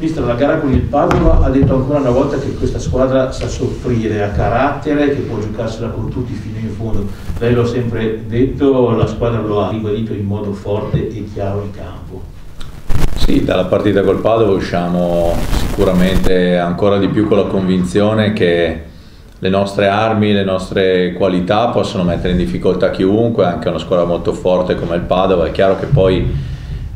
Mister, la gara con il Padova ha detto ancora una volta che questa squadra sa soffrire, ha carattere, che può giocarsela con tutti fino in fondo. Lei l'ho sempre detto, la squadra lo ha ribadito in modo forte e chiaro in campo. Sì, dalla partita col Padova usciamo sicuramente ancora di più con la convinzione che le nostre armi, le nostre qualità possono mettere in difficoltà chiunque, anche una squadra molto forte come il Padova. È chiaro che poi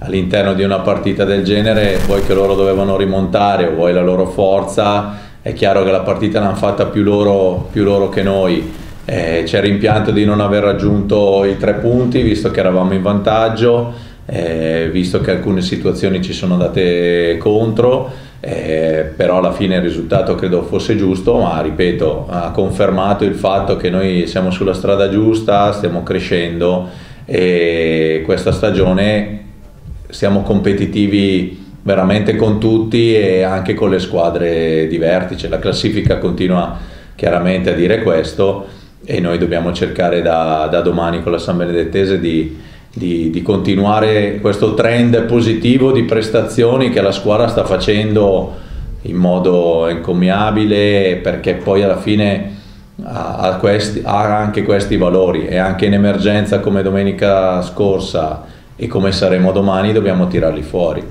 all'interno di una partita del genere, vuoi che loro dovevano rimontare o vuoi la loro forza, è chiaro che la partita l'hanno fatta più loro, più loro che noi. Eh, c'è rimpianto di non aver raggiunto i tre punti, visto che eravamo in vantaggio, eh, visto che alcune situazioni ci sono andate contro, eh, però alla fine il risultato credo fosse giusto, ma ripeto, ha confermato il fatto che noi siamo sulla strada giusta, stiamo crescendo e questa stagione siamo competitivi veramente con tutti e anche con le squadre di vertice. La classifica continua chiaramente a dire questo e noi dobbiamo cercare da, da domani con la San Benedettese di, di, di, continuare questo trend positivo di prestazioni che la squadra sta facendo in modo encomiabile perché poi alla fine ha, ha, questi, ha anche questi valori e anche in emergenza come domenica scorsa e come saremo domani dobbiamo tirarli fuori.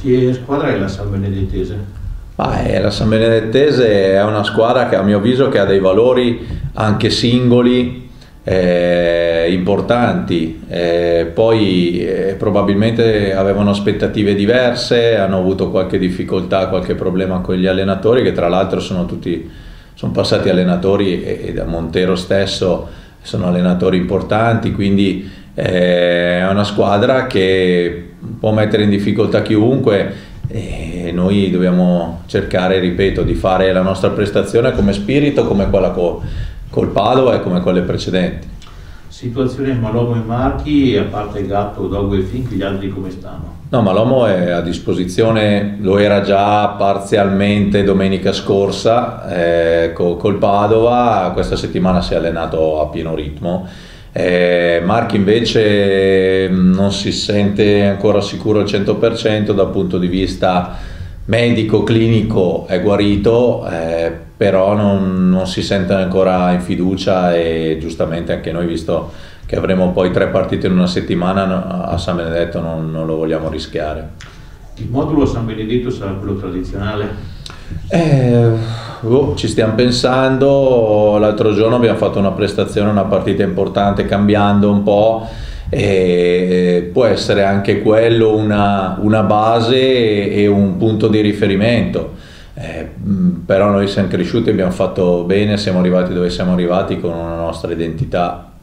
Che squadra è la San Benedettese? Ah, eh, la San Benedettese è una squadra che a mio avviso ha dei valori anche singoli eh, importanti, eh, poi eh, probabilmente avevano aspettative diverse, hanno avuto qualche difficoltà, qualche problema con gli allenatori che tra l'altro sono tutti sono passati allenatori e, e da Montero stesso sono allenatori importanti, quindi eh, è una squadra che può mettere in difficoltà chiunque e noi dobbiamo cercare, ripeto, di fare la nostra prestazione come spirito, come quella co, col Padova e come quelle precedenti. Situazione Malomo e Marchi, a parte Gatto, Dogo e Fink, gli altri come stanno? No, Malomo è a disposizione, lo era già parzialmente domenica scorsa eh, col Padova, questa settimana si è allenato a pieno ritmo eh, Mark invece mm, non si sente ancora sicuro al 100% dal punto di vista medico, clinico, è guarito, eh, però non, non, si sente ancora in fiducia e giustamente anche noi, visto che avremo poi tre partite in una settimana, a San Benedetto non, non lo vogliamo rischiare. Il modulo San Benedetto sarà quello tradizionale? Eh, oh, ci stiamo pensando, l'altro giorno abbiamo fatto una prestazione, una partita importante cambiando un po' e può essere anche quello una, una base e un punto di riferimento. Eh, però noi siamo cresciuti, abbiamo fatto bene, siamo arrivati dove siamo arrivati con una nostra identità